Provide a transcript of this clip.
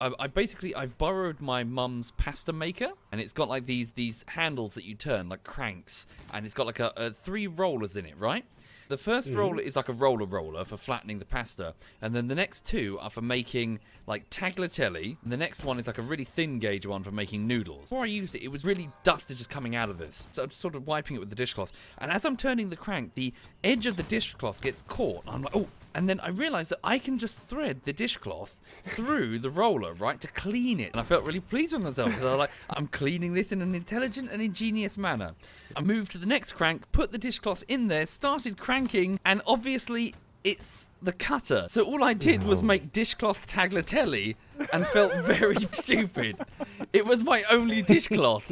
I, I basically I've borrowed my mum's pasta maker, and it's got like these these handles that you turn like cranks, and it's got like a, a three rollers in it, right? The 1st mm-hmm. roller is like a roller roller for flattening the pasta, and then the next two are for making like tagliatelle. And the next one is like a really thin gauge one for making noodles. Before I used it, it was really dusty just coming out of this, so I'm just sort of wiping it with the dishcloth. And as I'm turning the crank, the edge of the dishcloth gets caught. I'm like, oh. And then I realised that I can just thread the dishcloth through the roller, right, to clean it. And I felt really pleased with myself because I was like, I'm cleaning this in an intelligent and ingenious manner. I moved to the next crank, put the dishcloth in there, started cranking, and obviously it's the cutter. So all I did was make dishcloth tagliatelle and felt very stupid. It was my only dishcloth.